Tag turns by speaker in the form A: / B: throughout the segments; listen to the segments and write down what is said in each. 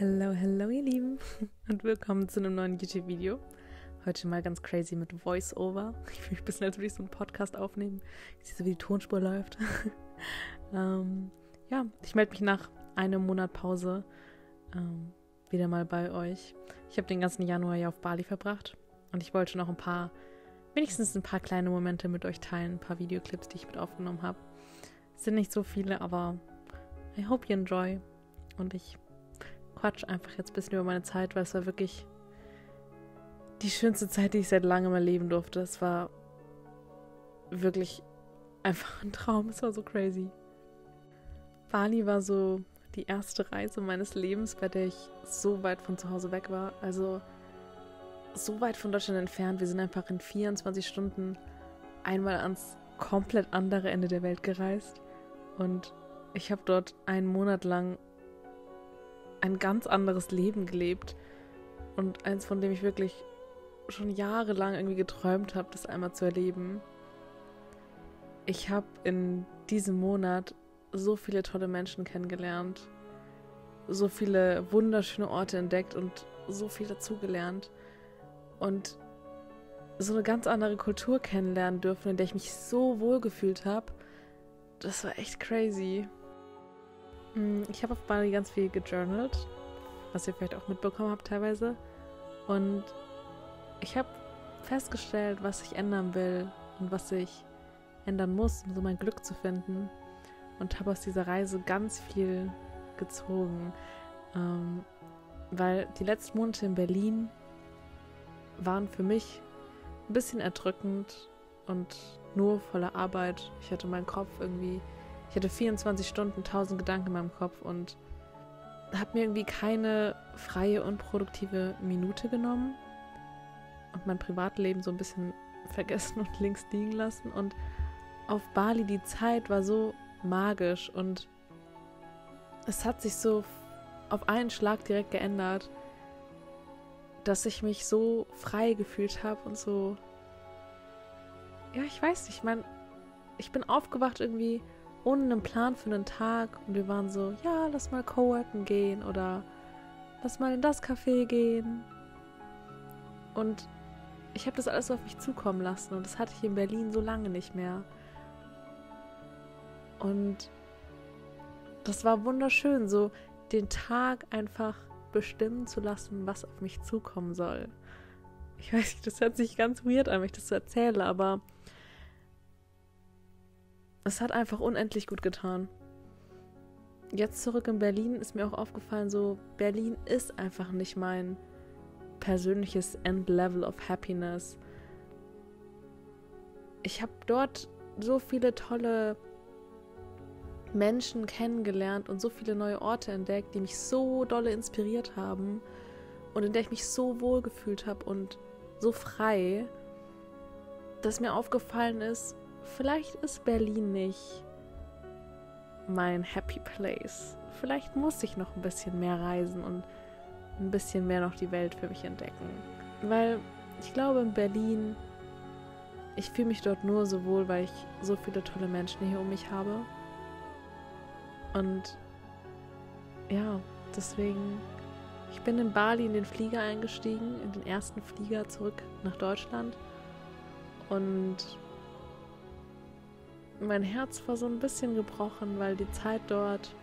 A: Hallo, hallo ihr Lieben und willkommen zu einem neuen YouTube-Video. Heute mal ganz crazy mit Voice-Over. Ich fühle mich ein bisschen, als würde ich so einen Podcast aufnehmen. Ich sehe so, wie die Tonspur läuft. ähm, ja, ich melde mich nach einem Monat Pause ähm, wieder mal bei euch. Ich habe den ganzen Januar ja auf Bali verbracht und ich wollte noch ein paar, wenigstens ein paar kleine Momente mit euch teilen, ein paar Videoclips, die ich mit aufgenommen habe. Es sind nicht so viele, aber I hope you enjoy. Und ich quatsch einfach jetzt ein bisschen über meine Zeit, weil es war wirklich die schönste Zeit, die ich seit langem erleben durfte. Es war wirklich einfach ein Traum. Es war so crazy. Bali war so die erste Reise meines Lebens, bei der ich so weit von zu Hause weg war. Also so weit von Deutschland entfernt. Wir sind einfach in 24 Stunden einmal ans komplett andere Ende der Welt gereist. Und ich habe dort einen Monat lang ein ganz anderes Leben gelebt und eins, von dem ich wirklich schon jahrelang irgendwie geträumt habe, das einmal zu erleben. Ich habe in diesem Monat so viele tolle Menschen kennengelernt, so viele wunderschöne Orte entdeckt und so viel dazugelernt und so eine ganz andere Kultur kennenlernen dürfen, in der ich mich so wohl gefühlt habe. Das war echt crazy. Mm, ich habe auf Bali ganz viel gejournalt, was ihr vielleicht auch mitbekommen habt teilweise. Und ich habe festgestellt, was ich ändern will und was ich ändern muss, um so mein Glück zu finden. Und habe aus dieser Reise ganz viel gezogen. Ähm, weil die letzten Monate in Berlin waren für mich ein bisschen erdrückend und nur voller Arbeit. Ich hatte meinen Kopf irgendwie ich hatte 24 Stunden, 1000 Gedanken in meinem Kopf und habe mir irgendwie keine freie und produktive Minute genommen und mein Privatleben so ein bisschen vergessen und links liegen lassen. Und auf Bali die Zeit war so magisch und es hat sich so auf einen Schlag direkt geändert, dass ich mich so frei gefühlt habe und so. Ja, ich weiß nicht, ich meine, ich bin aufgewacht irgendwie ohne einen Plan für einen Tag und wir waren so, ja, lass mal coworken gehen oder lass mal in das Café gehen. Und ich habe das alles auf mich zukommen lassen und das hatte ich in Berlin so lange nicht mehr. Und das war wunderschön, so den Tag einfach bestimmen zu lassen, was auf mich zukommen soll. Ich weiß nicht, das hört sich ganz weird an, wenn ich das so erzähle, aber es hat einfach unendlich gut getan. Jetzt zurück in Berlin ist mir auch aufgefallen, so Berlin ist einfach nicht mein persönliches Endlevel of Happiness. Ich habe dort so viele tolle Menschen kennengelernt und so viele neue Orte entdeckt, die mich so dolle inspiriert haben und in der ich mich so wohl gefühlt habe und so frei, dass mir aufgefallen ist, vielleicht ist Berlin nicht mein Happy Place. Vielleicht muss ich noch ein bisschen mehr reisen und ein bisschen mehr noch die Welt für mich entdecken. Weil ich glaube, in Berlin, ich fühle mich dort nur so wohl, weil ich so viele tolle Menschen hier um mich habe. Und ja, deswegen, ich bin in Bali in den Flieger eingestiegen, in den ersten Flieger zurück nach Deutschland. Und mein Herz war so ein bisschen gebrochen, weil die Zeit dort,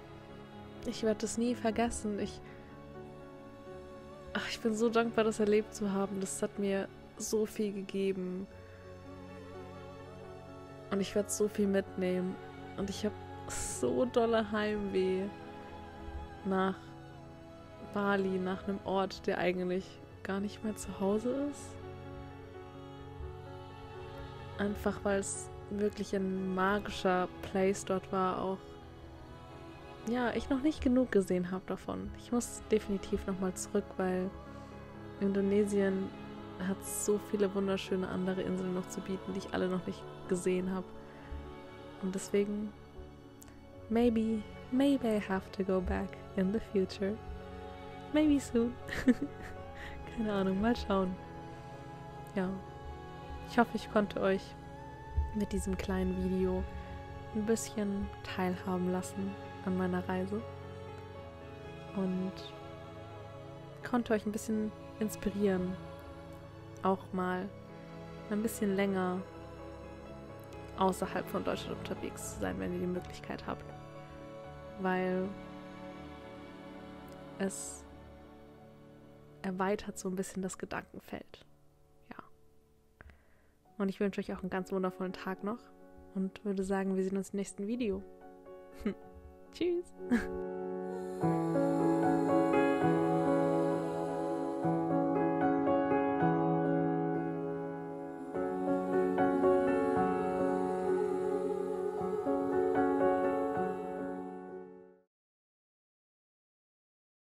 A: ich werde es nie vergessen. Ich, ach, ich bin so dankbar, das erlebt zu haben. Das hat mir so viel gegeben. Und ich werde so viel mitnehmen. Und ich habe so dolle Heimweh nach Bali, nach einem Ort, der eigentlich gar nicht mehr zu Hause ist. Einfach weil es wirklich ein magischer Place dort war, auch ja, ich noch nicht genug gesehen habe davon. Ich muss definitiv nochmal zurück, weil Indonesien hat so viele wunderschöne andere Inseln noch zu bieten, die ich alle noch nicht gesehen habe. Und deswegen, maybe, maybe I have to go back in the future. Maybe soon. Keine Ahnung, mal schauen. Ja. Ich hoffe, ich konnte euch mit diesem kleinen Video ein bisschen teilhaben lassen an meiner Reise. Und konnte euch ein bisschen inspirieren, auch mal ein bisschen länger außerhalb von Deutschland unterwegs zu sein, wenn ihr die Möglichkeit habt. Weil es erweitert so ein bisschen das Gedankenfeld. Und ich wünsche euch auch einen ganz wundervollen Tag noch und würde sagen, wir sehen uns im nächsten Video. Tschüss.